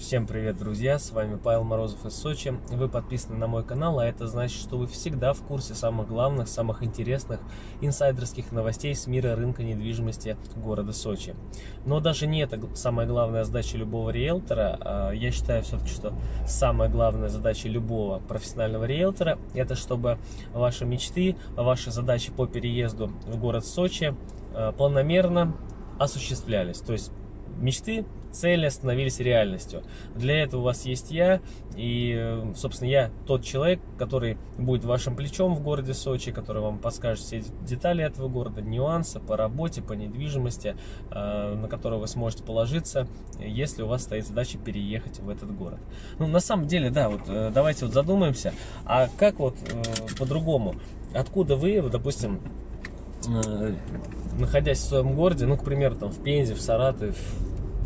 Всем привет, друзья! С вами Павел Морозов из Сочи. Вы подписаны на мой канал, а это значит, что вы всегда в курсе самых главных, самых интересных инсайдерских новостей с мира рынка недвижимости города Сочи. Но даже не это самая главная задача любого риэлтора. А я считаю все-таки, что самая главная задача любого профессионального риэлтора – это чтобы ваши мечты, ваши задачи по переезду в город Сочи а, планомерно осуществлялись. То есть мечты цели становились реальностью. Для этого у вас есть я, и, собственно, я тот человек, который будет вашим плечом в городе Сочи, который вам подскажет все детали этого города, нюансы по работе, по недвижимости, э, на которые вы сможете положиться, если у вас стоит задача переехать в этот город. Ну, на самом деле, да, вот э, давайте вот задумаемся, а как вот э, по-другому? Откуда вы, допустим, находясь в своем городе, ну, к примеру, там, в Пензе, в Саратове,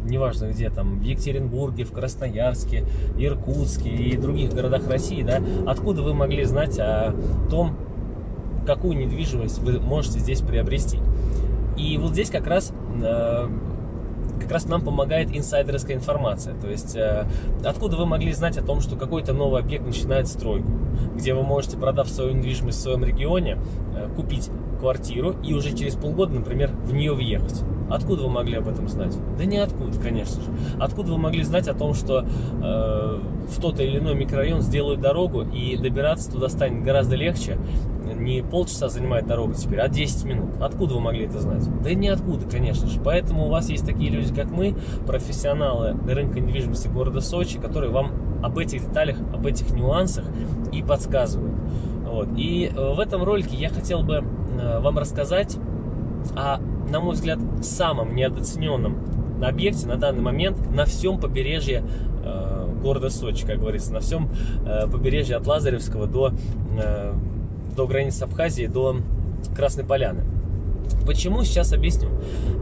неважно где, там, в Екатеринбурге, в Красноярске, Иркутске и других городах России, да, откуда вы могли знать о том, какую недвижимость вы можете здесь приобрести. И вот здесь как раз э, как раз нам помогает инсайдерская информация. То есть, э, откуда вы могли знать о том, что какой-то новый объект начинает стройку, где вы можете, продав свою недвижимость в своем регионе, э, купить квартиру и уже через полгода, например, в нее въехать. Откуда вы могли об этом знать? Да ниоткуда, конечно же. Откуда вы могли знать о том, что э, в тот или иной микрорайон сделают дорогу и добираться туда станет гораздо легче? Не полчаса занимает дорога теперь, а 10 минут. Откуда вы могли это знать? Да ниоткуда, конечно же. Поэтому у вас есть такие люди, как мы, профессионалы рынка недвижимости города Сочи, которые вам об этих деталях, об этих нюансах и подсказывают. Вот. И э, в этом ролике я хотел бы э, вам рассказать о на мой взгляд, самом недооцененном объекте на данный момент на всем побережье э, города Сочи, как говорится, на всем побережье от Лазаревского до, до границы Абхазии, до Красной Поляны. Почему, сейчас объясню.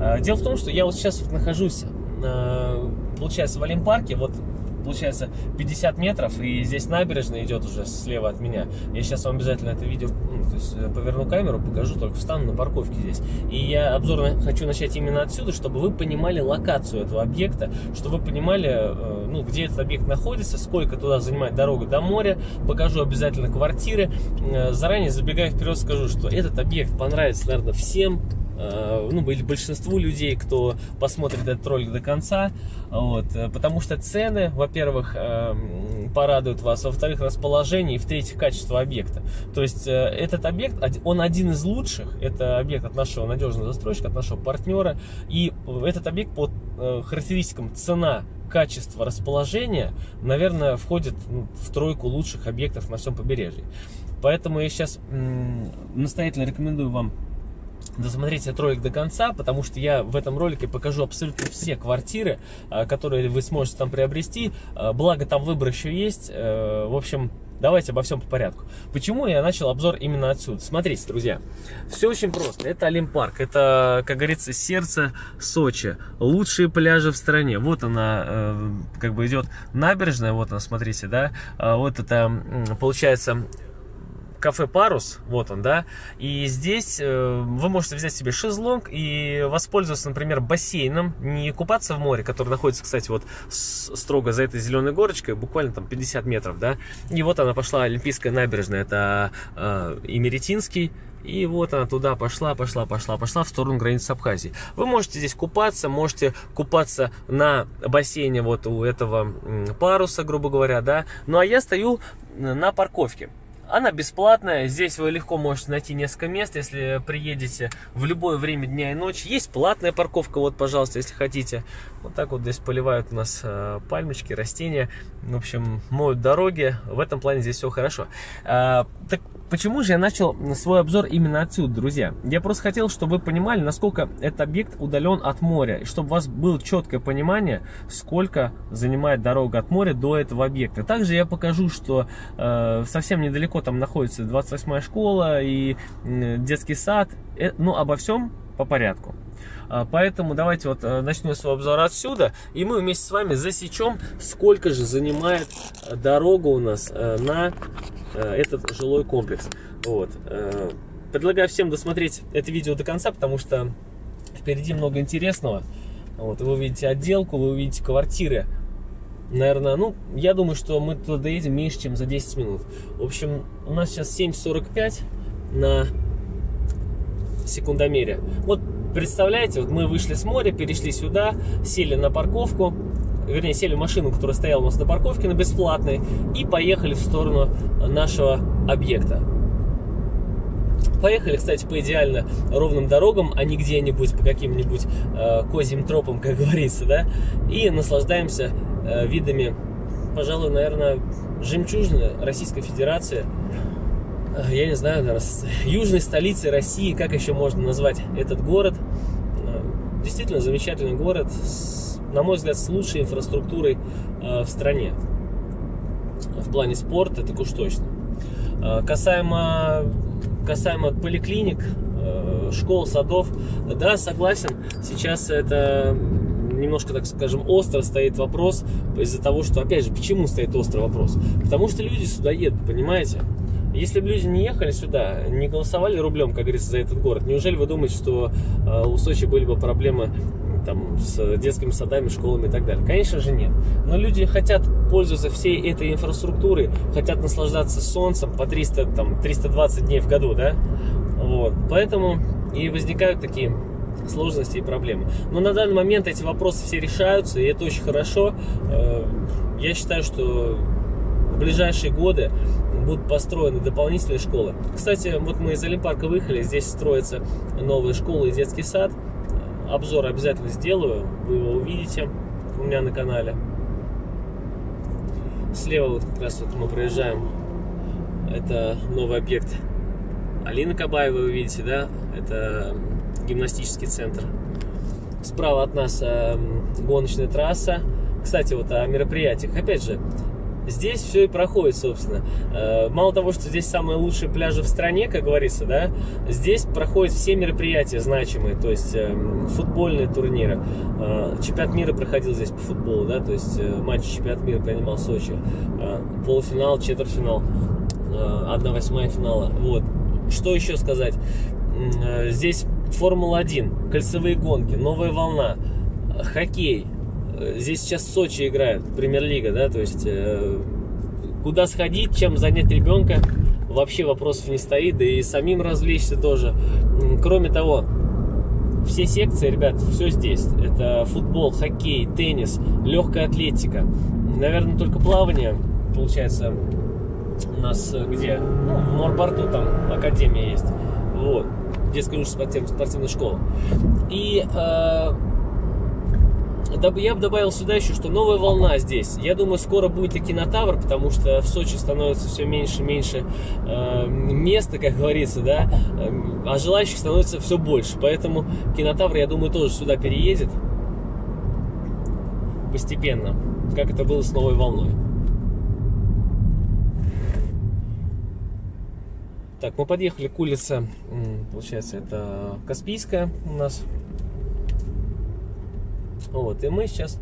Э, дело в том, что я вот сейчас нахожусь, э, получается, в Олимпарке, вот получается 50 метров, и здесь набережная идет уже слева от меня. Я сейчас вам обязательно это видео, ну, то есть э, поверну камеру, покажу, только встану на парковке здесь. И я обзор хочу начать именно отсюда, чтобы вы понимали локацию этого объекта, чтобы вы понимали, э, ну, где этот объект находится, сколько туда занимает дорога до моря, покажу обязательно квартиры. Э, заранее забегая вперед скажу, что этот объект понравится, наверное, всем, ну, или большинству людей, кто посмотрит этот ролик до конца, вот, э, потому что цены, во-первых, э, порадуют вас, во-вторых, расположение, и в-третьих, качество объекта. То есть этот объект, он один из лучших, это объект от нашего надежного застройщика, от нашего партнера, и этот объект по характеристикам цена, качество, расположение, наверное, входит ну, в тройку лучших объектов на всем побережье. Поэтому я сейчас настоятельно рекомендую вам досмотреть этот ролик до конца, потому что я в этом ролике покажу абсолютно все квартиры, а, которые вы сможете там приобрести. А, благо там выбор еще есть. Э, в общем, давайте обо всем по порядку. Почему я начал обзор именно отсюда? Смотрите, друзья, все очень просто. Это Олимпарк, это, как говорится, сердце Сочи. Лучшие пляжи в стране. Вот она, э, как бы идет набережная, вот она, смотрите, да. А, вот это, получается, кафе «Парус», вот он, да, и здесь э, вы можете взять себе шезлонг и воспользоваться, например, бассейном, не купаться в море, который находится, кстати, вот строго за этой зеленой горочкой, буквально там 50 метров, да, и вот она пошла, Олимпийская набережная, это э, Имеретинский, и вот она туда пошла, пошла, пошла, пошла в сторону границы Абхазии. Вы можете здесь купаться, можете купаться на бассейне вот у этого паруса, грубо говоря, да. Ну а я стою на парковке. Она бесплатная, здесь вы легко можете найти несколько мест, если приедете в любое время дня и ночи. Есть платная парковка, вот, пожалуйста, если хотите. Вот так вот здесь поливают у нас э, пальмочки, растения. В общем, моют дороги. В этом плане здесь все хорошо. А, так Почему же я начал свой обзор именно отсюда, друзья? Я просто хотел, чтобы вы понимали, насколько этот объект удален от моря, и чтобы у вас было четкое понимание, сколько занимает дорога от моря до этого объекта. Также я покажу, что э, совсем недалеко там находится 28-я школа и э, детский сад. Э, ну, обо всем по порядку. А, поэтому давайте вот э, начнем свой обзор отсюда, и мы вместе с вами засечем, сколько же занимает дорога у нас э, на Э, этот жилой комплекс. Вот. Э, предлагаю всем досмотреть это видео до конца, потому что впереди много интересного. Вот, вы увидите отделку, вы увидите квартиры наверное, ну, я думаю, что мы туда доедем меньше, чем за 10 минут. В общем, у нас сейчас 7.45 на секундомере. Вот представляете, вот мы вышли с моря, перешли сюда, сели на парковку, вернее, сели в машину, которая стояла у нас на парковке, на бесплатной, и поехали в сторону нашего объекта. Поехали, кстати, по идеально ровным дорогам, а не где-нибудь по каким-нибудь э, козьим тропам, как говорится, да, и наслаждаемся э, видами, пожалуй, наверное, жемчужины Российской Федерации, я не знаю, южной столицы России, как еще можно назвать этот город. Э, действительно замечательный город, с, на мой взгляд, с лучшей инфраструктурой э, в стране. В плане спорта, так уж точно. Э, касаемо касаемо поликлиник, э, школ, садов, да, согласен, сейчас это немножко, так скажем, остро стоит вопрос из-за того, что, опять же, почему стоит острый вопрос? Потому что люди сюда едут, понимаете? Если бы люди не ехали сюда, не голосовали рублем, как говорится, за этот город, неужели вы думаете, что э, у Сочи были бы проблемы там, с детскими садами, школами и так далее? Конечно же нет. Но люди хотят пользоваться всей этой инфраструктурой, хотят наслаждаться солнцем по 300, там, 320 дней в году, да? Вот. Поэтому и возникают такие сложности и проблемы. Но на данный момент эти вопросы все решаются, и это очень хорошо. Э, я считаю, что ближайшие годы будут построены дополнительные школы. Кстати, вот мы из Олимпарка выехали, здесь строится новая школа и детский сад обзор обязательно сделаю, вы его увидите у меня на канале. Слева вот как раз вот мы проезжаем, это новый объект Алины Кабаева, вы видите, да, это гимнастический центр. Справа от нас э, гоночная трасса. Кстати, вот о мероприятиях. Опять же, здесь все и проходит, собственно. Э, мало того, что здесь самые лучшие пляжи в стране, как говорится, да, здесь проходят все мероприятия значимые, то есть эм, футбольные турниры. Э, чемпионат мира проходил здесь по футболу, да, то есть э, матч чемпионат мира принимал Сочи. Полуфинал, четвертьфинал, 1 восьмая финала. Вот. Что еще сказать? Здесь Формула-1, кольцевые гонки, новая волна, хоккей, здесь сейчас Сочи играет, премьер-лига, да, то есть э, куда сходить, чем занять ребенка, вообще вопросов не стоит, да и самим развлечься тоже. Кроме того, все секции, ребят, все здесь. Это футбол, хоккей, теннис, легкая атлетика. Наверное, только плавание, получается, у нас э, где? Ну, в Морпорту там академия есть. Вот. Детская спортивная школа. И э, я бы добавил сюда еще, что новая волна здесь. Я думаю, скоро будет и кинотавр, потому что в Сочи становится все меньше и меньше э, места, как говорится, да, эм, а желающих становится все больше. Поэтому кинотавр, я думаю, тоже сюда переедет постепенно, как это было с новой волной. Так, мы подъехали к улице, получается, это Каспийская у нас. Вот, и мы сейчас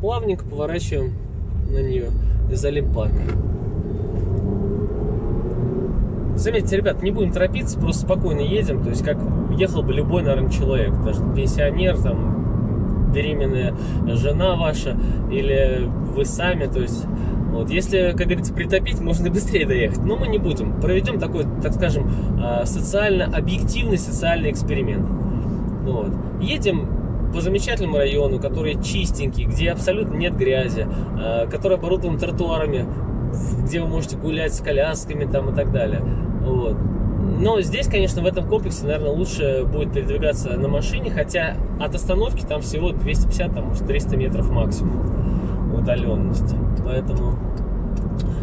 плавненько поворачиваем на нее из Олимпарка. Заметьте, ребят, не будем торопиться, просто спокойно едем, то есть как ехал бы любой, наверное, человек, даже пенсионер, там, беременная жена ваша, или вы сами, то есть вот, если, как говорится, притопить, можно быстрее доехать. Но мы не будем. Проведем такой, так скажем, а, социально объективный социальный эксперимент. Вот. Едем по замечательному району, который чистенький, где абсолютно нет грязи, э, который оборудован тротуарами, где вы можете гулять с колясками там и так далее. Вот. Но здесь, конечно, в этом комплексе, наверное, лучше будет передвигаться на машине, хотя от остановки там всего 250, там, может, 300 метров максимум удаленности. Поэтому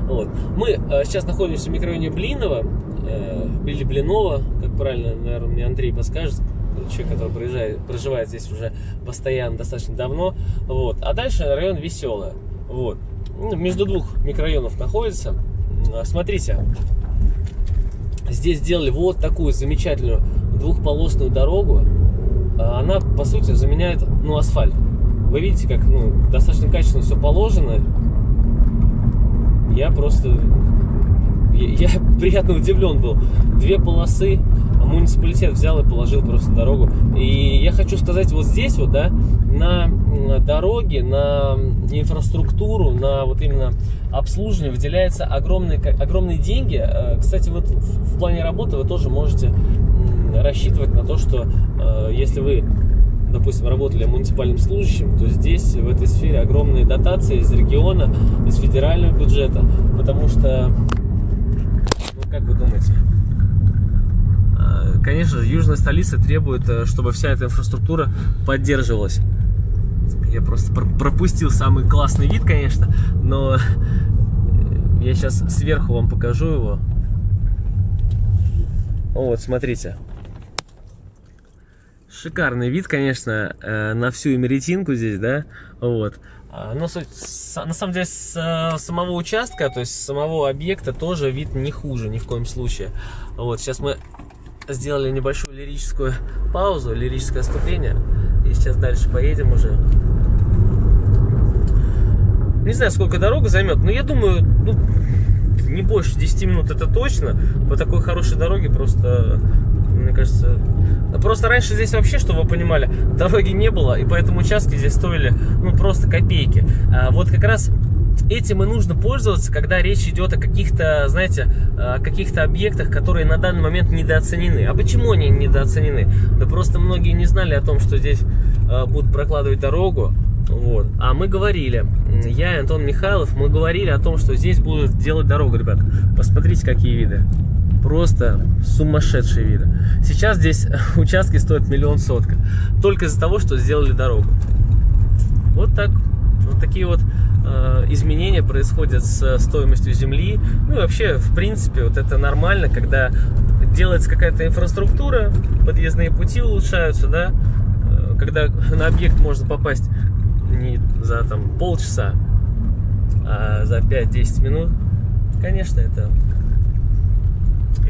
вот. Мы э, сейчас находимся в микрорайоне Блинова, э, или Блинова, как правильно, наверное, мне Андрей подскажет, человек, который проезжает, проживает здесь уже постоянно, достаточно давно. Вот. А дальше район Веселый. Вот. Ну, между двух микрорайонов находится. А, смотрите, здесь сделали вот такую замечательную двухполосную дорогу. А, она, по сути, заменяет ну, асфальт. Вы видите, как ну, достаточно качественно все положено. Я просто... Я, я приятно удивлен был. Две полосы муниципалитет взял и положил просто дорогу. И я хочу сказать, вот здесь вот, да, на дороги, на инфраструктуру, на вот именно обслуживание выделяются огромные, огромные деньги. Э, кстати, вот в плане работы вы тоже можете рассчитывать на то, что э, если вы допустим, работали муниципальным служащим, то здесь, в этой сфере, огромные дотации из региона, из федерального бюджета, потому что, как вы думаете, э, конечно южная столица требует, чтобы вся эта инфраструктура поддерживалась. Я просто пропустил самый классный вид, конечно, но я сейчас сверху вам покажу его. Вот, смотрите. Шикарный вид, конечно, э, на всю Эмеретинку здесь, да, вот. А, но суть, на самом деле, с э, самого участка, то есть самого объекта тоже вид не хуже ни в коем случае. Вот, сейчас мы сделали небольшую лирическую паузу, лирическое отступление. И сейчас дальше поедем уже. Не знаю, сколько дорога займет, но я думаю, ну, не больше 10 минут это точно. По такой хорошей дороге просто, мне кажется... Просто раньше здесь вообще, чтобы вы понимали, дороги не было, и поэтому участки здесь стоили, ну, просто копейки. А вот как раз этим и нужно пользоваться, когда речь идет о каких-то, знаете, о каких-то объектах, которые на данный момент недооценены. А почему они недооценены? Да просто многие не знали о том, что здесь а, будут прокладывать дорогу, вот. А мы говорили, я и Антон Михайлов, мы говорили о том, что здесь будут делать дорогу, ребят. Посмотрите, какие виды. Просто сумасшедшие виды. Сейчас здесь участки стоят миллион сотка. Только из-за того, что сделали дорогу. Вот так. Вот такие вот э, изменения происходят с стоимостью земли. Ну и вообще, в принципе, вот это нормально, когда делается какая-то инфраструктура, подъездные пути улучшаются, да, э, когда на объект можно попасть не за там полчаса, а за 5-10 минут, конечно, это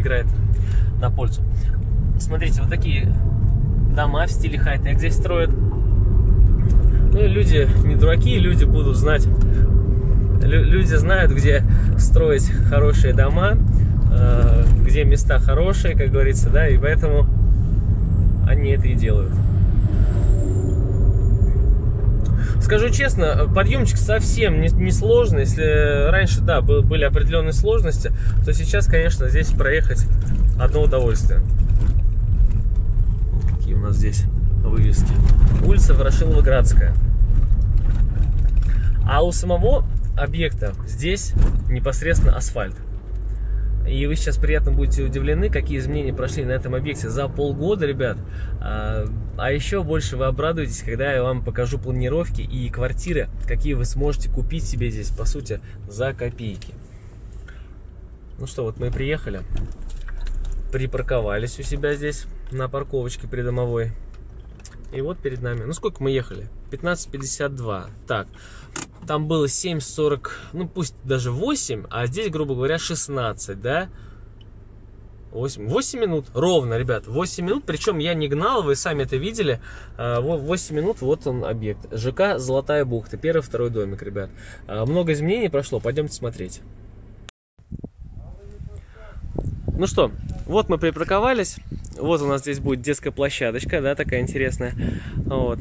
играет на пользу. Смотрите, вот такие дома в стиле хай-тек здесь строят. Ну люди не дураки, люди будут знать, люди знают, где строить хорошие дома, э, где места хорошие, как говорится, да, и поэтому они это и делают. Скажу честно, подъемчик совсем не, не сложный. Если раньше, да, были определенные сложности, то сейчас, конечно, здесь проехать одно удовольствие. Какие у нас здесь вывески. Улица Ворошилова-Градская. А у самого объекта здесь непосредственно асфальт. И вы сейчас приятно будете удивлены, какие изменения прошли на этом объекте за полгода, ребят. А, а еще больше вы обрадуетесь, когда я вам покажу планировки и квартиры, какие вы сможете купить себе здесь, по сути, за копейки. Ну что, вот мы приехали, припарковались у себя здесь на парковочке придомовой. И вот перед нами, ну сколько мы ехали? 15.52. Так, там было 7.40, ну пусть даже 8, а здесь, грубо говоря, 16, да? 8, 8 минут, ровно, ребят, 8 минут, причем я не гнал, вы сами это видели, 8 а, минут, вот он объект, ЖК «Золотая бухта», первый, второй домик, ребят. А, много изменений прошло, пойдемте смотреть. Ну что, вот мы припарковались, вот у нас здесь будет детская площадочка, да, такая интересная, вот.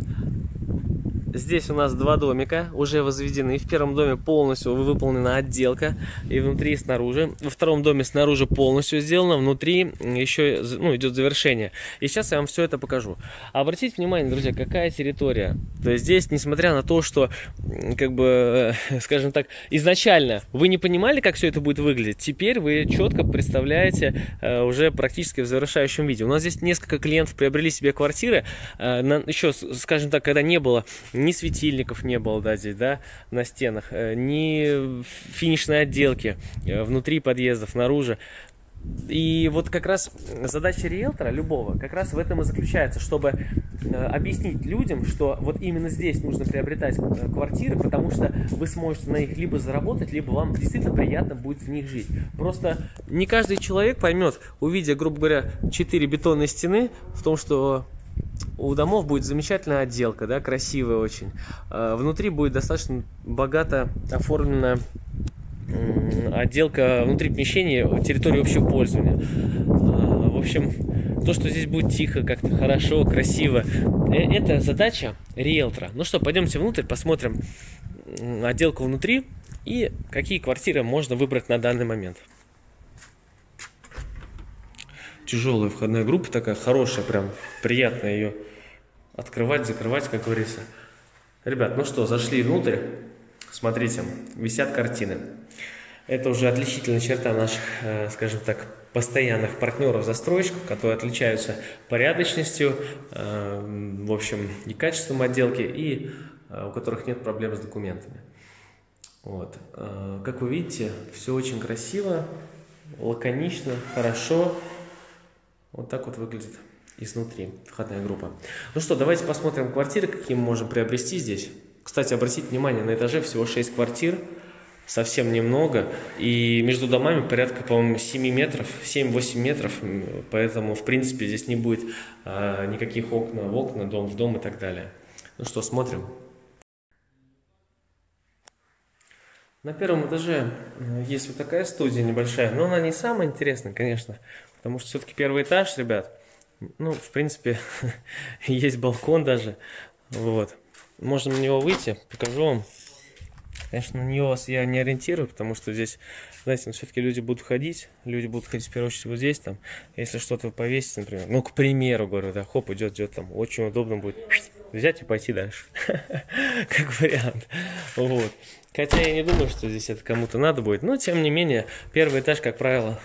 Здесь у нас два домика уже возведены. В первом доме полностью выполнена отделка и внутри, и снаружи. Во втором доме снаружи полностью сделано, внутри еще ну, идет завершение. И сейчас я вам все это покажу. Обратите внимание, друзья, какая территория. То есть здесь, несмотря на то, что, как бы, э, скажем так, изначально вы не понимали, как все это будет выглядеть, теперь вы четко представляете э, уже практически в завершающем виде. У нас здесь несколько клиентов приобрели себе квартиры, э, еще, скажем так, когда не было светильников не было, да, здесь, да, на стенах, э, ни финишной отделки э, внутри подъездов, снаружи. И вот как раз задача риэлтора, любого, как раз в этом и заключается, чтобы э, объяснить людям, что вот именно здесь нужно приобретать квартиры, потому что вы сможете на них либо заработать, либо вам действительно приятно будет в них жить. Просто не каждый человек поймет, увидя, грубо говоря, четыре бетонные стены, в том, что у домов будет замечательная отделка, да, красивая очень. А, внутри будет достаточно богато оформлена отделка внутри помещения территории общего пользования. А, в общем, то, что здесь будет тихо, как-то хорошо, красиво, э, это задача риэлтора. Ну что, пойдемте внутрь, посмотрим отделку внутри и какие квартиры можно выбрать на данный момент. Тяжелая входная группа такая, хорошая, прям приятно ее открывать, закрывать, как говорится. Ребят, ну что, зашли внутрь. Смотрите, висят картины. Это уже отличительная черта наших, э, скажем так, постоянных партнеров-застройщиков, которые отличаются порядочностью, э, в общем, и качеством отделки, и э, у которых нет проблем с документами. Вот. Как вы видите, все очень красиво, лаконично, хорошо. Вот так вот выглядит изнутри входная группа. Ну что, давайте посмотрим квартиры, какие мы можем приобрести здесь. Кстати, обратите внимание, на этаже всего 6 квартир совсем немного. И между домами порядка, по-моему, 7 метров, 7-8 метров. Поэтому, в принципе, здесь не будет а, никаких окна в окна, дом в дом и так далее. Ну что, смотрим. На первом этаже э, есть вот такая студия небольшая, но она не самая интересная, конечно, потому что все-таки первый этаж, ребят. Ну, в принципе, есть балкон даже, вот. Можно на него выйти, покажу вам. Конечно, на нее вас я не ориентирую, потому что здесь, знаете, ну, все-таки люди будут ходить, люди будут ходить в первую очередь вот здесь, там, если что-то вы повесите, например, ну, к примеру, говорю, да, хоп, идет, идет, там, очень удобно будет взять и пойти дальше, как вариант, вот. Хотя я не думаю, что здесь это кому-то надо будет, но, тем не менее, первый этаж, как правило,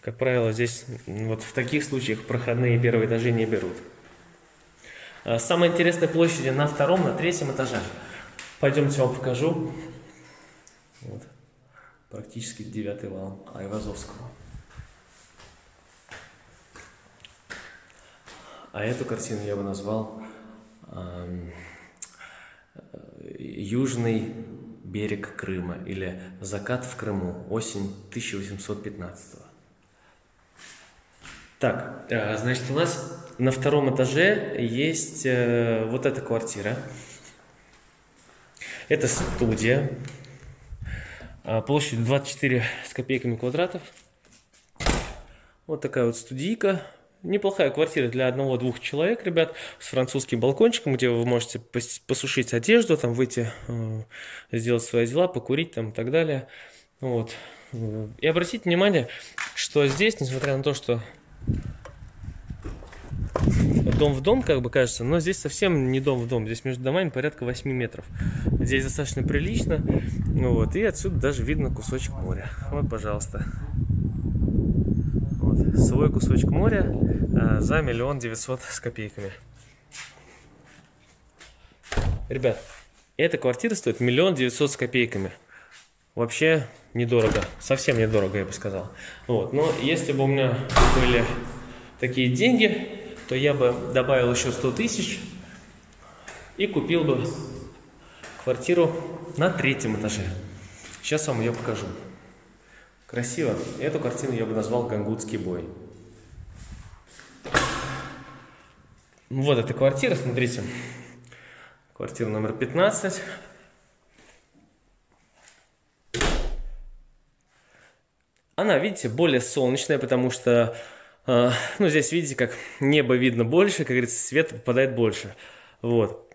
как правило, здесь вот в таких случаях проходные первые этажи не берут. А, самая интересная площадь на втором, на третьем этаже. Пойдемте вам покажу. Вот. Практически девятый вал Айвазовского. А эту картину я бы назвал э, «Южный берег Крыма» или «Закат в Крыму. Осень 1815 -го. Так, э, значит, у нас на втором этаже есть э, вот эта квартира. Это студия. А, площадь 24 с копейками квадратов. Вот такая вот студийка. Неплохая квартира для одного-двух человек, ребят, с французским балкончиком, где вы можете посушить одежду, там выйти, э, сделать свои дела, покурить там и так далее. Вот. И обратите внимание, что здесь, несмотря на то, что дом в дом, как бы кажется, но здесь совсем не дом в дом. Здесь между домами порядка 8 метров. Здесь достаточно прилично. Ну вот, и отсюда даже видно кусочек моря. Вот, пожалуйста. Вот, свой кусочек моря а, за миллион девятьсот с копейками. Ребят, эта квартира стоит миллион девятьсот с копейками. Вообще недорого, совсем недорого, я бы сказал. Вот, но если бы у меня были такие деньги, то я бы добавил еще 100 тысяч и купил бы квартиру на третьем этаже. Сейчас вам ее покажу. Красиво. Эту картину я бы назвал «Гангутский бой». Вот эта квартира, смотрите. Квартира номер 15. Она, видите, более солнечная, потому что а, ну, здесь, видите, как небо видно больше, как говорится, свет попадает больше. Вот.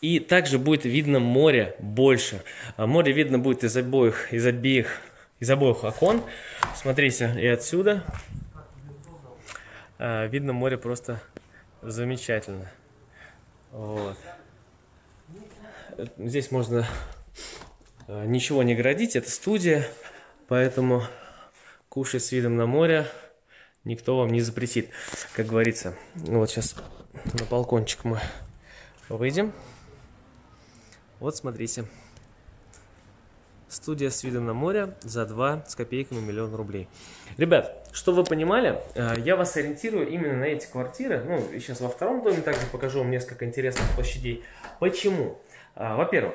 И также будет видно море больше. А море видно будет из обоих, из обеих, из обоих окон. Смотрите, и отсюда а, видно море просто замечательно. Вот. Здесь можно ничего не градить, это студия, поэтому кушать с видом на море никто вам не запретит, как говорится. Вот сейчас на балкончик мы выйдем. Вот смотрите. Студия с видом на море за 2 с копейками миллион рублей. Ребят, что вы понимали, э, я вас ориентирую именно на эти квартиры. Ну, сейчас во втором доме также покажу вам несколько интересных площадей. Почему? Э, во-первых,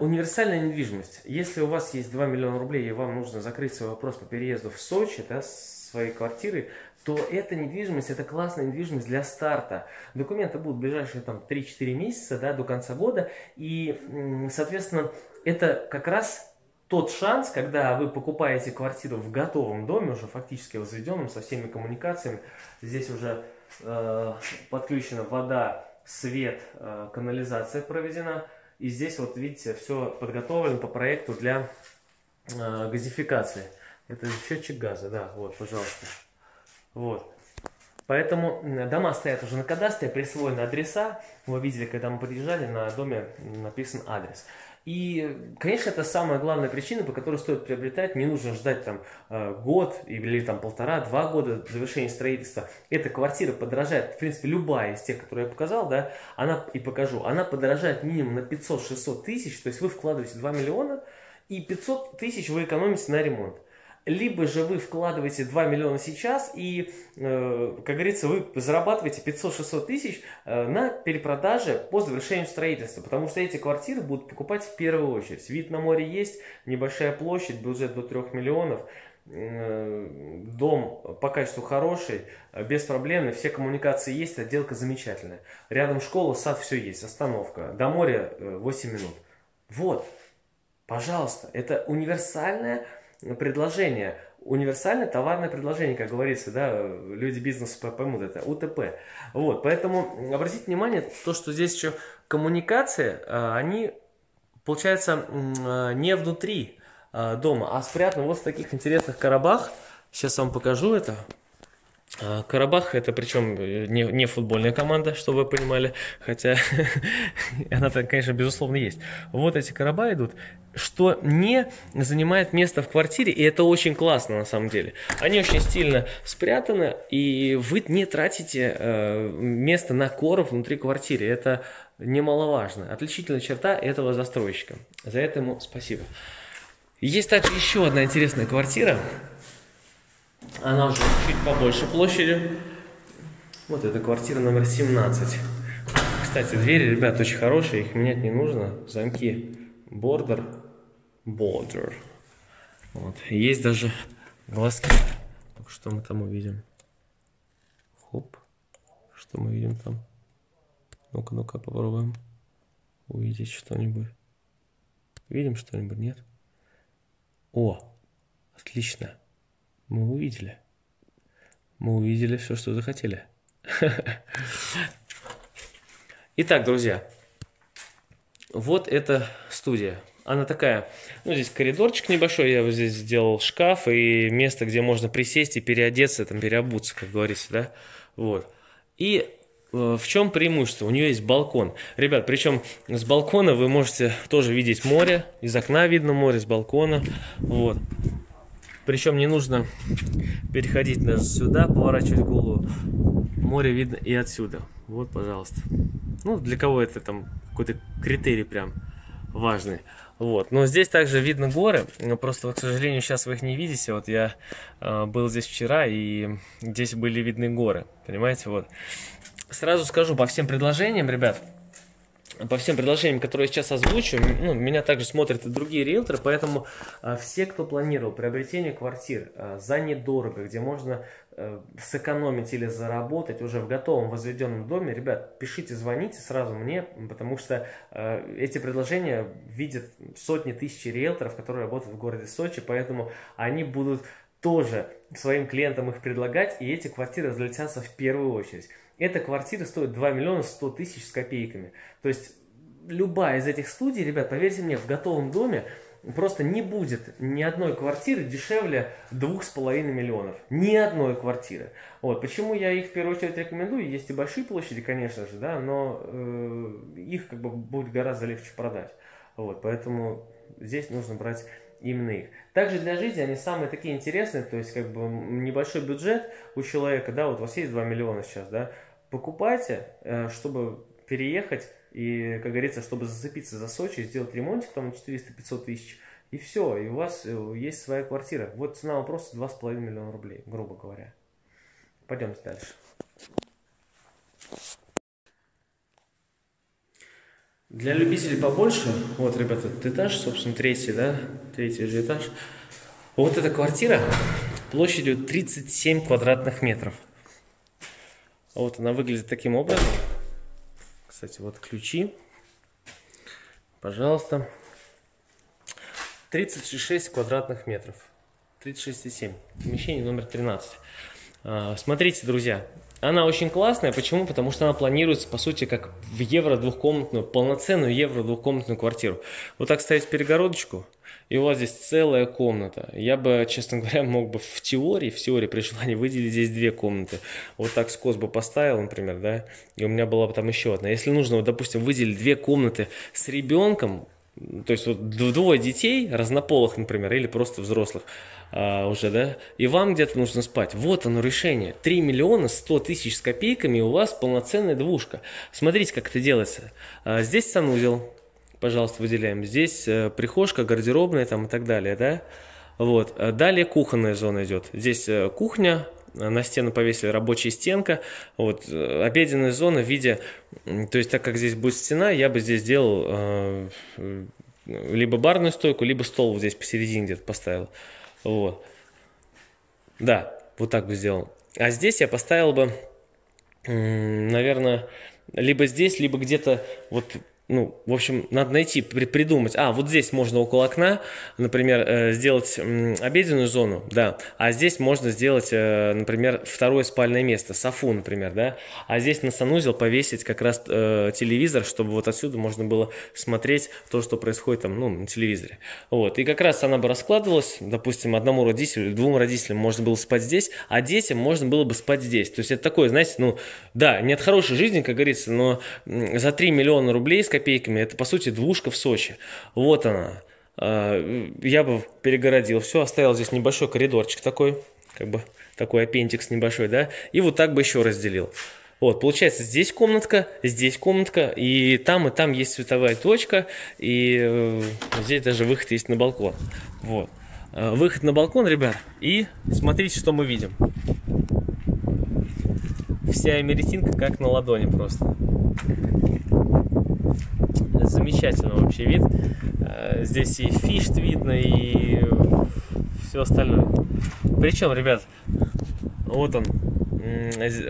универсальная недвижимость. Если у вас есть 2 миллиона рублей и вам нужно закрыть свой вопрос по переезду в Сочи, да, своей квартиры, то эта недвижимость, это классная недвижимость для старта. Документы будут в ближайшие там 3-4 месяца, да, до конца года. И, соответственно, это как раз тот шанс, когда вы покупаете квартиру в готовом доме, уже фактически возведенном, со всеми коммуникациями. Здесь уже э, подключена вода, свет, э, канализация проведена. И здесь вот видите, все подготовлено по проекту для э, газификации. Это счетчик газа, да, вот, пожалуйста. Вот. Поэтому дома стоят уже на кадастре, присвоены адреса. Вы видели, когда мы приезжали, на доме написан адрес. И, конечно, это самая главная причина, по которой стоит приобретать. Не нужно ждать там э, год или там полтора-два года завершения строительства. Эта квартира подорожает, в принципе, любая из тех, которые я показал, да, она и покажу, она подорожает минимум на 500-600 тысяч, то есть вы вкладываете 2 миллиона, и 500 тысяч вы экономите на ремонт либо же вы вкладываете 2 миллиона сейчас и, э, как говорится, вы зарабатываете 500-600 тысяч э, на перепродаже по завершению строительства, потому что эти квартиры будут покупать в первую очередь. Вид на море есть, небольшая площадь, бюджет до 3 миллионов, э, дом по качеству хороший, без проблем, все коммуникации есть, отделка замечательная. Рядом школа, сад, все есть, остановка, до моря 8 минут. Вот, пожалуйста, это универсальная предложение, универсальное товарное предложение, как говорится, да, люди бизнеса поймут это, УТП. Вот, поэтому обратите внимание, то, что здесь еще коммуникации, а, они, получается, а, не внутри а, дома, а спрятаны вот в таких интересных коробах. Сейчас вам покажу это. А, Карабах это причем э, не, не футбольная команда, чтобы вы понимали, хотя она-то, конечно, безусловно есть. Вот эти короба идут, что не занимает место в квартире, и это очень классно на самом деле. Они очень стильно спрятаны, и вы не тратите э, место на короб внутри квартиры. Это немаловажно. Отличительная черта этого застройщика. За это ему спасибо. Есть также еще одна интересная квартира. Она уже чуть побольше площадью. Вот это квартира номер 17. Кстати, двери, ребят, очень хорошие, их менять не нужно. Замки Border. Border. Вот. Есть даже глазки. Что мы там увидим? Хоп. Что мы видим там? Ну-ка, ну-ка, попробуем увидеть что-нибудь. Видим что-нибудь, нет? О, отлично. Мы увидели. Мы увидели все, что захотели. Итак, друзья, вот эта студия. Она такая, ну здесь коридорчик небольшой, я вот здесь сделал шкаф и место, где можно присесть и переодеться, там переобуться, как говорится, да, вот. И э, в чем преимущество? У нее есть балкон. Ребят, причем с балкона вы можете тоже видеть море, из окна видно море, с балкона, вот. Причем не нужно переходить даже сюда, поворачивать голову. Море видно и отсюда. Вот, пожалуйста. Ну, для кого это там какой-то критерий прям важный. Вот. Но здесь также видно горы, но просто, к сожалению, сейчас вы их не видите. Вот я э, был здесь вчера, и здесь были видны горы. Понимаете, вот. Сразу скажу по всем предложениям, ребят, по всем предложениям, которые я сейчас озвучу, ну, меня также смотрят и другие риэлторы, поэтому а, все, кто планировал приобретение квартир а, за недорого, где можно а, сэкономить или заработать уже в готовом возведенном доме, ребят, пишите, звоните сразу мне, потому что а, эти предложения видят сотни тысяч риэлторов, которые работают в городе Сочи, поэтому они будут тоже своим клиентам их предлагать, и эти квартиры разлетятся в первую очередь. Эта квартира стоит 2 миллиона 100 тысяч с копейками. То есть любая из этих студий, ребят, поверьте мне, в готовом доме просто не будет ни одной квартиры дешевле 2,5 миллионов. Ни одной квартиры. Вот. Почему я их в первую очередь рекомендую? Есть и большие площади, конечно же, да, но э, их как бы будет гораздо легче продать. Вот. Поэтому здесь нужно брать именно их. Также для жизни они самые такие интересные, то есть как бы небольшой бюджет у человека, да, вот у вас есть 2 миллиона сейчас, да, покупайте, э, чтобы переехать и, как говорится, чтобы зацепиться за Сочи, сделать ремонтик там на 400-500 тысяч, и все, и у вас э, есть своя квартира. Вот цена вопроса 2,5 миллиона рублей, грубо говоря. Пойдемте дальше. Для любителей побольше, вот, ребята, этот этаж, собственно, третий, да, третий же этаж. Вот эта квартира площадью 37 квадратных метров. Вот она выглядит таким образом. Кстати, вот ключи. Пожалуйста. 36 квадратных метров. 36,7. Помещение номер 13. А, смотрите, друзья, она очень классная. Почему? Потому что она планируется, по сути, как в евро двухкомнатную, полноценную евро двухкомнатную квартиру. Вот так ставить перегородочку, и у вас здесь целая комната. Я бы, честно говоря, мог бы в теории, в теории при желании выделить здесь две комнаты. Вот так скос бы поставил, например, да, и у меня была бы там еще одна. Если нужно, вот, допустим, выделить две комнаты с ребенком, то есть вот двое детей, разнополых, например, или просто взрослых а, уже, да, и вам где-то нужно спать. Вот оно решение. 3 миллиона 100 тысяч с копейками, и у вас полноценная двушка. Смотрите, как это делается. А, здесь санузел, пожалуйста, выделяем. Здесь а, прихожка, гардеробная там и так далее, да. Вот. А далее кухонная зона идет. Здесь а, кухня, на стену повесили рабочая стенка, вот, обеденная зона в виде, то есть так как здесь будет стена, я бы здесь сделал э, либо барную стойку, либо стол вот здесь посередине где-то поставил, вот, да, вот так бы сделал. А здесь я поставил бы, наверное, либо здесь, либо где-то вот ну, в общем, надо найти, при, придумать. А, вот здесь можно около окна, например, э, сделать обеденную зону, да. А здесь можно сделать, э, например, второе спальное место, софу, например, да. А здесь на санузел повесить как раз э, телевизор, чтобы вот отсюда можно было смотреть то, что происходит там, ну, на телевизоре. Вот. И как раз она бы раскладывалась, допустим, одному родителю двум родителям можно было спать здесь, а детям можно было бы спать здесь. То есть это такое, знаете, ну, да, нет хорошей жизни, как говорится, но за 3 миллиона рублей копейками. Это, по сути, двушка в Сочи. Вот она. А, я бы перегородил все, оставил здесь небольшой коридорчик такой, как бы такой аппендикс небольшой, да, и вот так бы еще разделил. Вот, получается, здесь комнатка, здесь комнатка, и там, и там есть световая точка, и э, здесь даже выход есть на балкон. Вот. Э, выход на балкон, ребят, и смотрите, что мы видим. Вся америтинка как на ладони просто замечательный вообще вид. Э, здесь и фишт видно, и все остальное. Причем, ребят, вот он,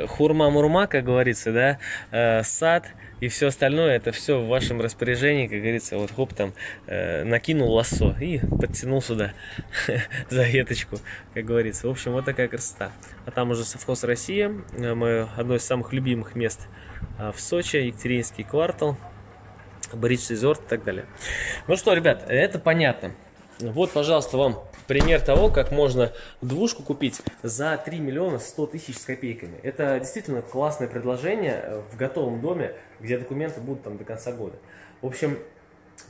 хурма-мурма, как говорится, да, э, сад и все остальное, это все в вашем распоряжении, как говорится, вот хоп, там, э, накинул лассо и подтянул сюда за веточку, как говорится. В общем, вот такая красота. А там уже совхоз Россия, мое одно из самых любимых мест в Сочи, Екатеринский квартал, Бридж Резорт и так далее. Ну что, ребят, это понятно. Вот, пожалуйста, вам пример того, как можно двушку купить за 3 миллиона 100 тысяч с копейками. Это действительно классное предложение в готовом доме, где документы будут там до конца года. В общем,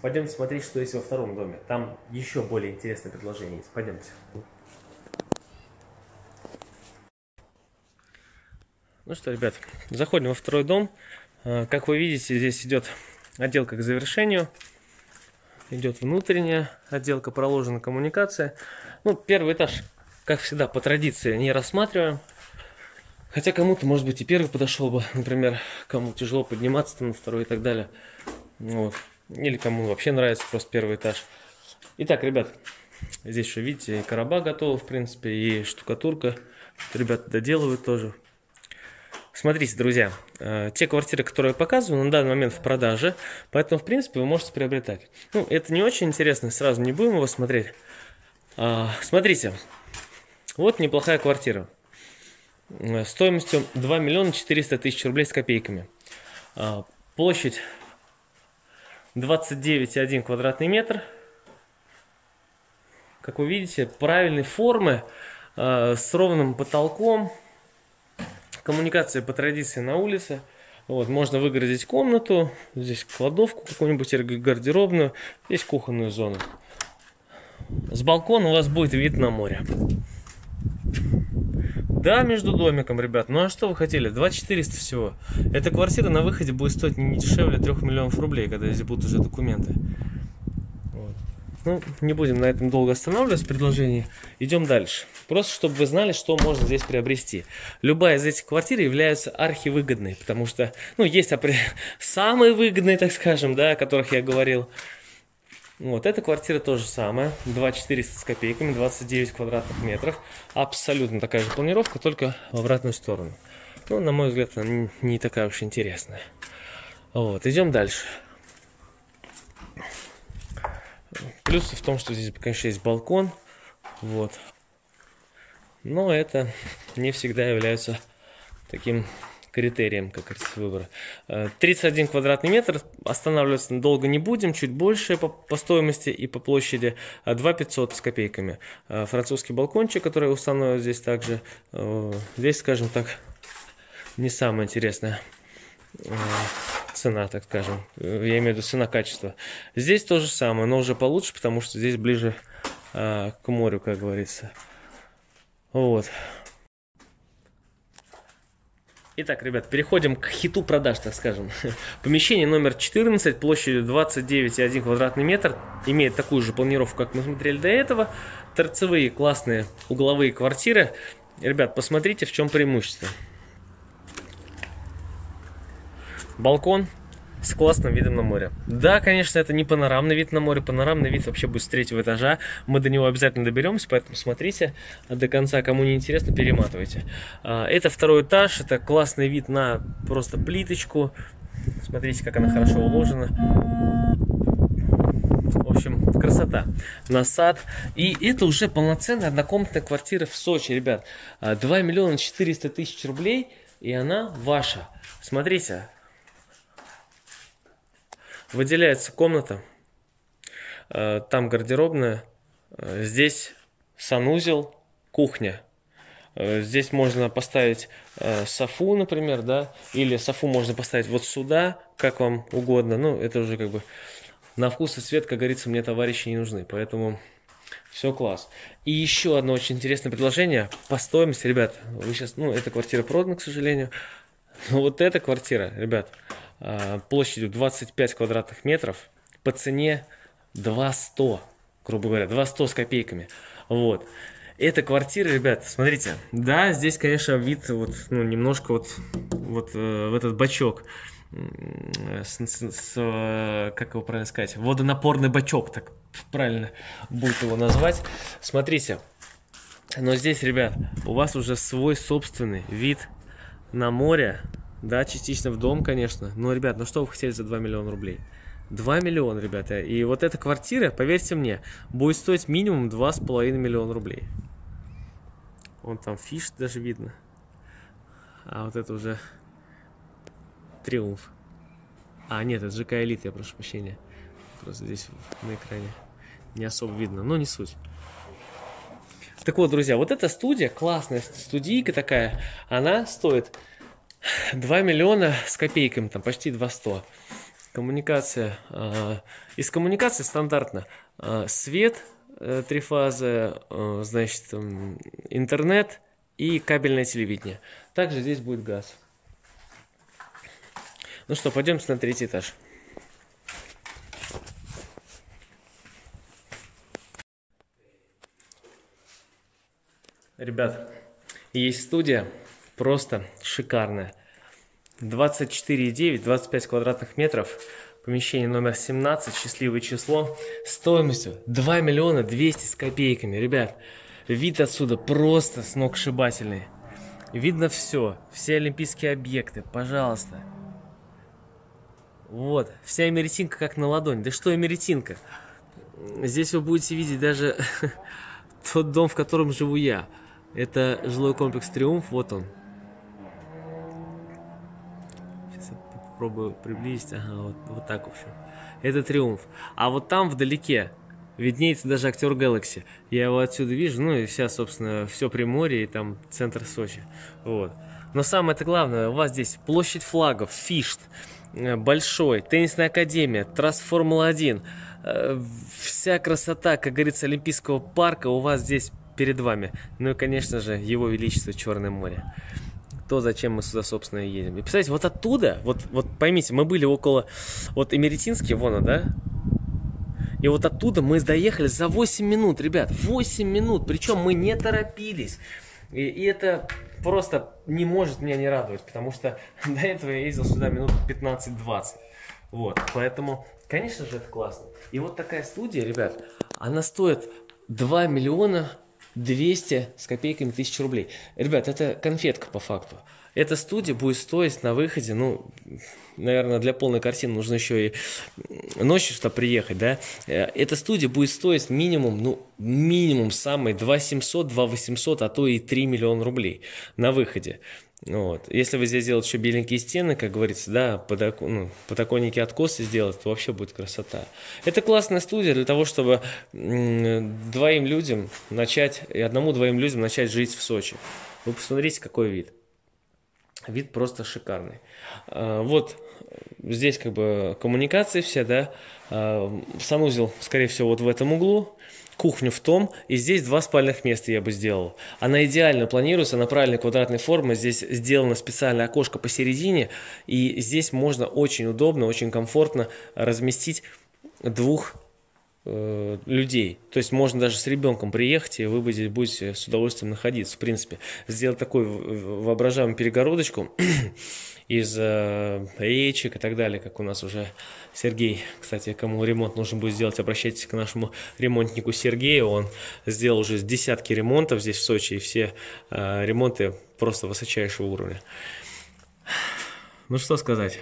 пойдемте смотреть, что есть во втором доме. Там еще более интересное предложение есть. Пойдемте. Ну что, ребят, заходим во второй дом. А, как вы видите, здесь идет Отделка к завершению. Идет внутренняя отделка, проложена коммуникация. Ну, первый этаж, как всегда, по традиции не рассматриваем. Хотя кому-то, может быть, и первый подошел бы, например, кому тяжело подниматься на второй и так далее. Вот. Или кому вообще нравится просто первый этаж. Итак, ребят, здесь еще, видите, и короба готова, в принципе, и штукатурка. Ребята доделывают тоже. Смотрите, друзья, э, те квартиры, которые я показываю, на данный момент в продаже, поэтому, в принципе, вы можете приобретать. Ну, это не очень интересно, сразу не будем его смотреть. А, смотрите, вот неплохая квартира. Э, стоимостью 2 миллиона 400 тысяч рублей с копейками. А, площадь 29,1 квадратный метр. Как вы видите, правильной формы, э, с ровным потолком, Коммуникация по традиции на улице. Вот, можно выгородить комнату, здесь кладовку какую-нибудь гардеробную, здесь кухонную зону. С балкона у вас будет вид на море. Да, между домиком, ребят. Ну а что вы хотели? 2400 всего. Эта квартира на выходе будет стоить не дешевле 3 миллионов рублей, когда здесь будут уже документы. Ну, не будем на этом долго останавливаться предложение. Идем дальше. Просто, чтобы вы знали, что можно здесь приобрести. Любая из этих квартир является архивыгодной, потому что, ну, есть самые выгодные, так скажем, да, о которых я говорил. Вот, эта квартира тоже самая. 2400 с копейками, 29 квадратных метров. Абсолютно такая же планировка, только в обратную сторону. Ну, на мой взгляд, она не такая уж интересная. Вот, идем дальше. Плюсы в том, что здесь, конечно, есть балкон. Вот. Но это не всегда является таким критерием, как говорится, выбора. 31 э, квадратный метр, останавливаться долго не будем, чуть больше по, по стоимости и по площади, 2 э, 500 с копейками. Э, французский балкончик, который установлен здесь также, здесь, скажем так, не самая интересная цена, так скажем. Я имею в виду цена-качество. Здесь то же самое, но уже получше, потому что здесь ближе к морю, как говорится. Вот. Итак, ребят, переходим к хиту продаж, так скажем. Помещение номер 14, площадью 29,1 квадратный метр, имеет такую же планировку, как мы смотрели до этого. Торцевые классные угловые квартиры. Ребят, посмотрите, в чем преимущество. Балкон с классным видом на море. Да, конечно, это не панорамный вид на море, панорамный вид вообще будет с третьего этажа, мы до него обязательно доберемся, поэтому смотрите до конца, кому не интересно, перематывайте. А, это второй этаж, это классный вид на просто плиточку, смотрите, как она хорошо уложена. В общем, красота. На сад. И это уже полноценная однокомнатная квартира в Сочи, ребят. 2 а, миллиона 400 тысяч рублей, и она ваша. Смотрите, Выделяется комната, э, там гардеробная, э, здесь санузел, кухня. Э, здесь можно поставить софу, например, да, или софу можно поставить вот сюда, как вам угодно. Ну, это уже как бы на вкус и цвет, как говорится, мне товарищи не нужны, поэтому все класс. И еще одно очень интересное предложение по стоимости, ребят, вы сейчас, ну, эта квартира продана, к сожалению, но вот эта квартира, ребят, площадью 25 квадратных метров по цене 200, грубо говоря, 200 с копейками. Вот. Эта квартира, ребят, смотрите, да, здесь, конечно, вид вот, ну, немножко вот, вот э, в этот бачок, с, с, с, э, как его правильно сказать, водонапорный бачок, так правильно будет его назвать. Смотрите, но здесь, ребят, у вас уже свой собственный вид на море, да, частично в дом, конечно. Но, ребят, ну что вы хотели за 2 миллиона рублей? 2 миллиона, ребята. И вот эта квартира, поверьте мне, будет стоить минимум 2,5 миллиона рублей. Вон там фиш даже видно. А вот это уже триумф. А, нет, это ЖК Элит, я прошу прощения. Просто здесь на экране не особо видно, но не суть. Так вот, друзья, вот эта студия, классная студийка такая, она стоит 2 миллиона с копейками, там почти 200. Коммуникация. Э, из коммуникации стандартно. Э, свет, э, три фазы, э, значит, интернет и кабельное телевидение. Также здесь будет газ. Ну что, пойдемте на третий этаж. Ребят, есть студия просто шикарная. 24,9, 25 квадратных метров, помещение номер 17, счастливое число, стоимостью 2 миллиона 200 с копейками. Ребят, вид отсюда просто сногсшибательный. Видно все, все олимпийские объекты, пожалуйста. Вот, вся эмеретинка как на ладони. Да что эмеретинка? Здесь вы будете видеть даже тот дом, в котором живу я. Это жилой комплекс Триумф, вот он. Попробую приблизить. Ага, вот, вот так, в общем. Это триумф. А вот там вдалеке виднеется даже актер Galaxy. Я его отсюда вижу, ну и вся, собственно, все Приморье и там центр Сочи. Вот. Но самое это главное, у вас здесь площадь флагов, Фишт, э, Большой, Теннисная академия, трасс Формула-1. Э, вся красота, как говорится, Олимпийского парка у вас здесь перед вами. Ну и, конечно же, Его Величество Черное море то, зачем мы сюда, собственно, едем. И представляете, вот оттуда, вот, вот поймите, мы были около, вот Эмеретинский, вон он, да? И вот оттуда мы доехали за 8 минут, ребят, 8 минут, причем мы не торопились. И, и это просто не может меня не радовать, потому что до этого я ездил сюда минут 15-20. Вот, поэтому, конечно же, это классно. И вот такая студия, ребят, она стоит 2 миллиона 200 с копейками тысяч рублей. Ребят, это конфетка по факту. Эта студия будет стоить на выходе, ну, наверное, для полной картины нужно еще и ночью сюда приехать, да. Э, эта студия будет стоить минимум, ну, минимум самый 2 700, 2 800, а то и 3 миллиона рублей на выходе. Вот. Если вы здесь сделаете еще беленькие стены, как говорится, да, подок... ну, подоконники откосы сделать, то вообще будет красота. Это классная студия для того, чтобы двоим людям начать, и одному-двоим людям начать жить в Сочи. Вы посмотрите, какой вид. Вид просто шикарный. А, вот здесь как бы коммуникации все, да. А, санузел, скорее всего, вот в этом углу кухню в том, и здесь два спальных места я бы сделал. Она идеально планируется, она правильной квадратной формы, здесь сделано специальное окошко посередине, и здесь можно очень удобно, очень комфортно разместить двух э, людей. То есть можно даже с ребенком приехать, и вы будете, будете с удовольствием находиться. В принципе, сделать такую воображаемую перегородочку из э, речек и так далее, как у нас уже Сергей, кстати, кому ремонт нужно будет сделать, обращайтесь к нашему ремонтнику Сергею, он сделал уже десятки ремонтов здесь в Сочи, и все э, ремонты просто высочайшего уровня. Ну что сказать,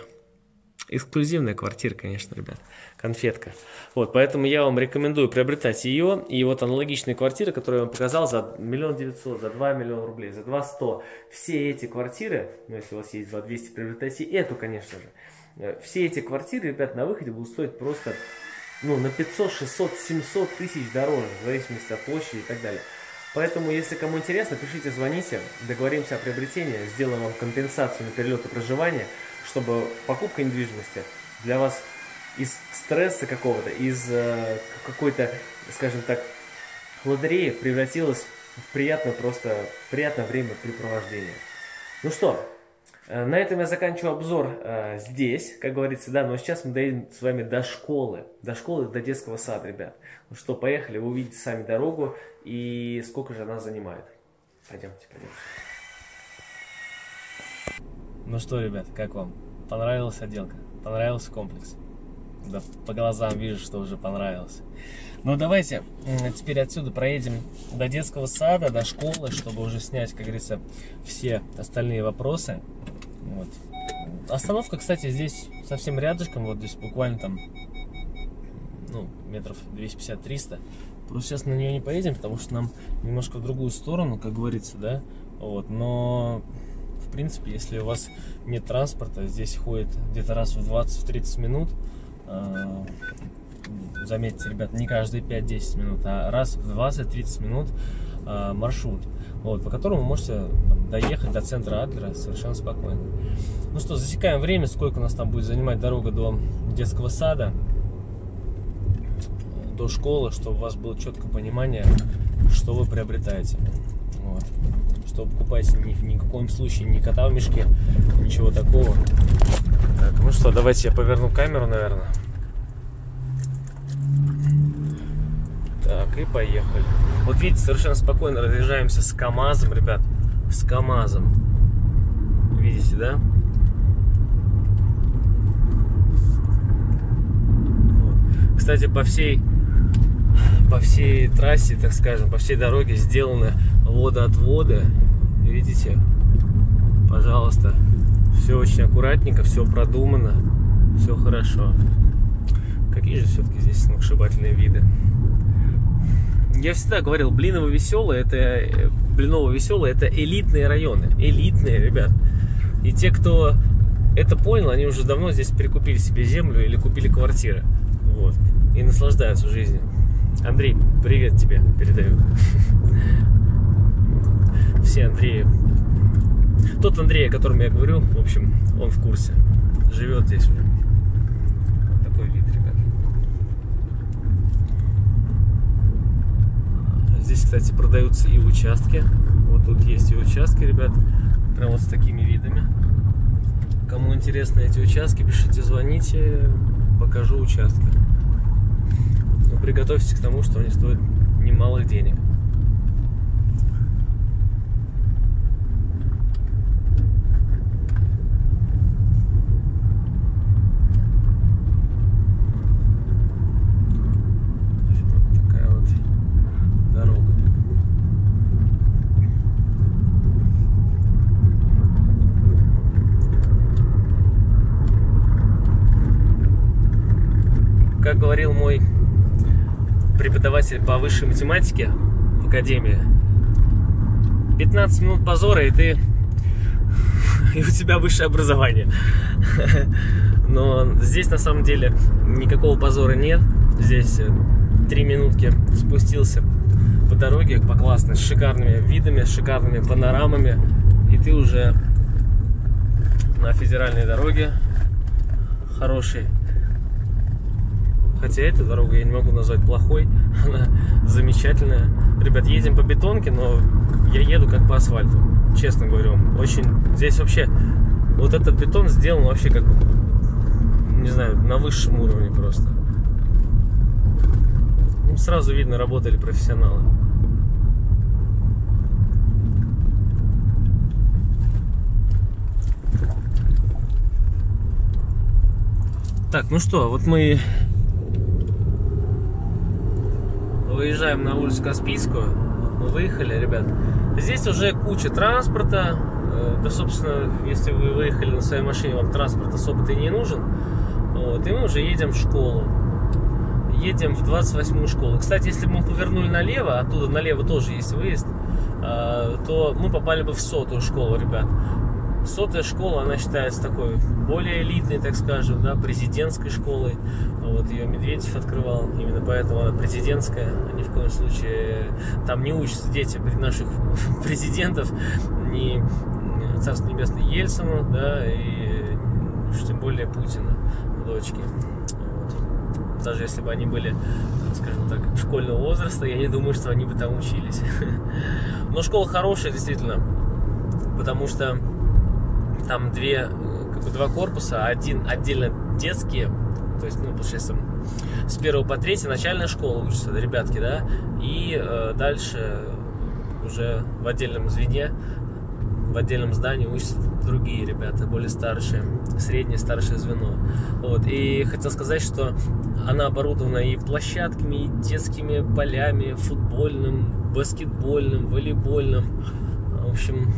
эксклюзивная квартира, конечно, ребят конфетка. Вот, поэтому я вам рекомендую приобретать ее. И вот аналогичные квартиры, которые я вам показал за миллион девятьсот, за 2 миллиона рублей, за 2 сто. Все эти квартиры, ну если у вас есть 2 200, приобретайте эту, конечно же. Э, все эти квартиры, ребят, на выходе будут стоить просто ну, на 500, 600, 700 тысяч дороже, в зависимости от площади и так далее. Поэтому, если кому интересно, пишите, звоните, договоримся о приобретении, сделаем вам компенсацию на перелет и проживание, чтобы покупка недвижимости для вас из стресса какого-то, из э, какой-то, скажем так, лотереи превратилась в приятное просто, приятное времяпрепровождение. Ну что, э, на этом я заканчиваю обзор э, здесь, как говорится, да, но сейчас мы доедем с вами до школы, до школы, до детского сада, ребят. Ну что, поехали, вы увидите сами дорогу и сколько же она занимает. Пойдемте, пойдемте. Ну что, ребят, как вам? Понравилась отделка? Понравился комплекс? Да, по глазам вижу, что уже понравился. Ну, давайте теперь отсюда проедем до детского сада, до школы, чтобы уже снять, как говорится, все остальные вопросы. Вот. Остановка, кстати, здесь совсем рядышком, вот здесь буквально там, ну, метров 250-300. Просто сейчас на нее не поедем, потому что нам немножко в другую сторону, как говорится, да, вот, но принципе, если у вас нет транспорта, здесь ходит где-то раз в 20-30 минут, Э, заметьте, ребят, не каждые 5-10 минут, а раз в 20-30 минут э, маршрут, вот, по которому вы можете там, доехать до центра Адлера совершенно спокойно. Ну что, засекаем время, сколько у нас там будет занимать дорога до детского сада, до школы, чтобы у вас было четкое понимание, что вы приобретаете. Вот. Что покупаете ни, ни в коем случае ни кота в мешке, ничего такого. Так, ну что, давайте я поверну камеру, наверное. Так, и поехали. Вот видите, совершенно спокойно разъезжаемся с КАМАЗом, ребят. С КАМАЗом. Видите, да? Вот. Кстати, по всей по всей трассе, так скажем, по всей дороге сделаны водоотводы. Видите? Пожалуйста. Все очень аккуратненько, все продумано, все хорошо. Какие же все-таки здесь сногсшибательные виды. Я всегда говорил, Блиново веселое, это э, Блиново веселое, это элитные районы. Элитные, ребят. И те, кто это понял, они уже давно здесь прикупили себе землю или купили квартиры. Вот. И наслаждаются жизнью. Андрей, привет тебе передаю. Все Андреи. Тот Андрей, о котором я говорю, в общем, он в курсе. Живет здесь уже. такой вид, ребят. Здесь, кстати, продаются и участки. Вот тут есть и участки, ребят. Прям вот с такими видами. Кому интересны эти участки, пишите, звоните, покажу участки приготовьтесь к тому, что они стоят немалых денег. Преподаватель по высшей математике в академии. 15 минут позора, и ты... И у тебя высшее образование. Но здесь на самом деле никакого позора нет. Здесь э, три минутки спустился по дороге, по классной, с шикарными видами, с шикарными панорамами. И ты уже на федеральной дороге хорошей. Хотя эту дорогу я не могу назвать плохой, она замечательная. Ребят, едем по бетонке, но я еду как по асфальту, честно говорю. Очень, здесь вообще, вот этот бетон сделан вообще как, не знаю, на высшем уровне просто. Ну, сразу видно, работали профессионалы. Так, ну что, вот мы выезжаем на улицу Каспийскую. Мы выехали, ребят. Здесь уже куча транспорта. Э, да, собственно, если вы выехали на своей машине, вам транспорт особо-то и не нужен. Вот, и мы уже едем в школу. Едем в 28-ю школу. Кстати, если бы мы повернули налево, оттуда налево тоже есть выезд, э, то мы попали бы в сотую школу, ребят. Сотая школа, она считается такой более элитной, так скажем, да, президентской школой. Вот ее Медведев открывал, именно поэтому она президентская. Ни в коем случае там не учатся дети наших президентов, ни Царство Небесное Ельцину, да, и уж тем более Путина, дочки. Вот. Даже если бы они были, скажем так, школьного возраста, я не думаю, что они бы там учились. Но школа хорошая, действительно, потому что там две, как бы два корпуса, один отдельно детские, то есть, ну, получается, с первого по третий начальная школа учатся, ребятки, да, и э, дальше уже в отдельном звене, в отдельном здании учатся другие ребята, более старшие, среднее, старшее звено. Вот. И хотел сказать, что она оборудована и площадками, и детскими полями, футбольным, баскетбольным, волейбольным. В общем,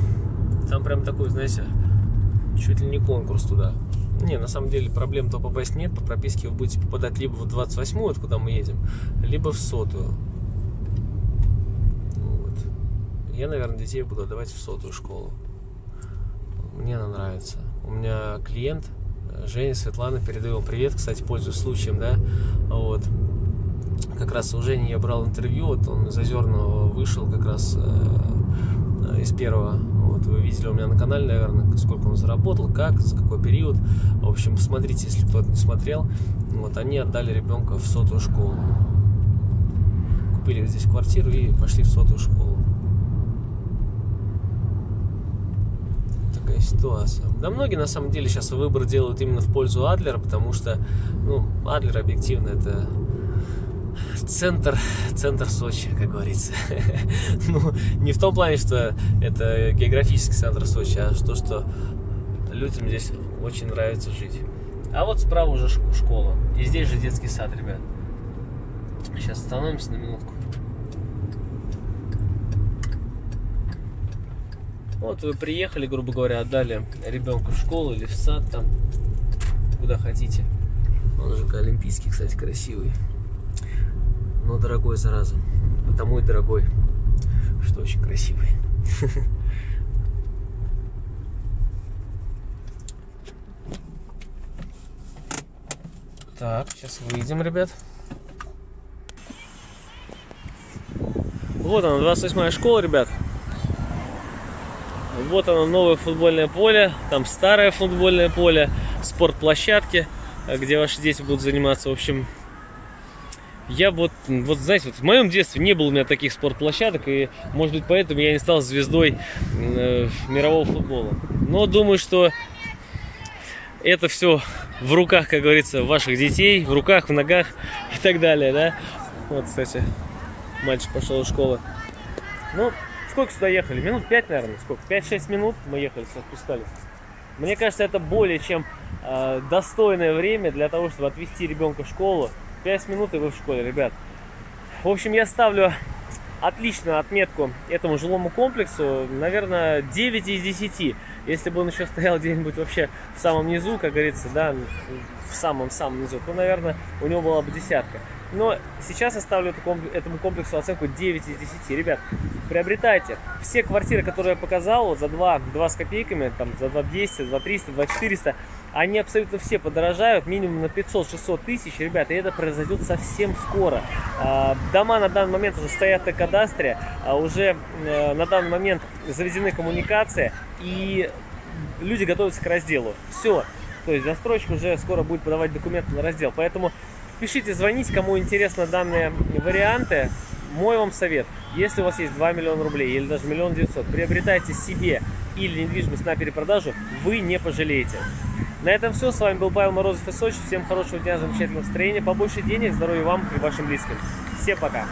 там прям такой, знаете, чуть ли не конкурс туда. Не, на самом деле проблем-то попасть нет. По прописке вы будете попадать либо в 28-ю, вот куда мы едем, либо в сотую. Вот. Я, наверное, детей буду отдавать в сотую школу. Мне она нравится. У меня клиент, э, Женя, Светлана, передаю вам привет, кстати, пользуюсь случаем, да, вот. Как раз у Жени я брал интервью, вот он из Озерного вышел как раз э, из первого вот вы видели у меня на канале, наверное, сколько он заработал, как, за какой период. В общем, посмотрите, если кто-то не смотрел. Вот они отдали ребенка в сотую школу. Купили здесь квартиру и пошли в сотую школу. Такая ситуация. Да многие на самом деле сейчас выбор делают именно в пользу Адлера, потому что, ну, Адлер объективно это центр, центр Сочи, как говорится. ну, не в том плане, что это географический центр Сочи, а то, что людям здесь очень нравится жить. А вот справа уже школа. И здесь же детский сад, ребят. Сейчас остановимся на минутку. Вот вы приехали, грубо говоря, отдали ребенка в школу или в сад там, куда хотите. Он же олимпийский, кстати, красивый но дорогой, зараза. Потому и дорогой, что очень красивый. Так, сейчас выйдем, ребят. Вот она, 28 школа, ребят. Вот оно, новое футбольное поле. Там старое футбольное поле, спортплощадки, где ваши дети будут заниматься. В общем, я вот, вот знаете, вот в моем детстве не было у меня таких спортплощадок, и, может быть, поэтому я не стал звездой э, мирового футбола. Но думаю, что это все в руках, как говорится, ваших детей, в руках, в ногах и так далее, да. Вот, кстати, мальчик пошел из школы. Ну, сколько сюда ехали? Минут пять, наверное, сколько? 5-6 минут мы ехали, спускались. Мне кажется, это более чем э, достойное время для того, чтобы отвезти ребенка в школу, 5 минут и вы в школе, ребят. В общем, я ставлю отличную отметку этому жилому комплексу. Наверное, 9 из 10. Если бы он еще стоял где-нибудь вообще в самом низу, как говорится, да, в самом-самом низу, то, наверное, у него была бы десятка. Но сейчас я ставлю этому комплексу оценку 9 из 10. Ребят, приобретайте. Все квартиры, которые я показал, вот за 2, 2 с копейками, там, за 2 200, 2 300, 2 400, они абсолютно все подорожают минимум на 500-600 тысяч, ребят, и это произойдет совсем скоро. А, дома на данный момент уже стоят на кадастре, а уже э, на данный момент заведены коммуникации, и люди готовятся к разделу. Все, то есть застройщик уже скоро будет подавать документы на раздел, поэтому Пишите, звоните, кому интересны данные варианты. Мой вам совет, если у вас есть 2 миллиона рублей или даже миллион девятьсот, приобретайте себе или недвижимость на перепродажу, вы не пожалеете. На этом все. С вами был Павел Морозов из Сочи. Всем хорошего дня, замечательного настроения, побольше денег, здоровья вам и вашим близким. Всем пока!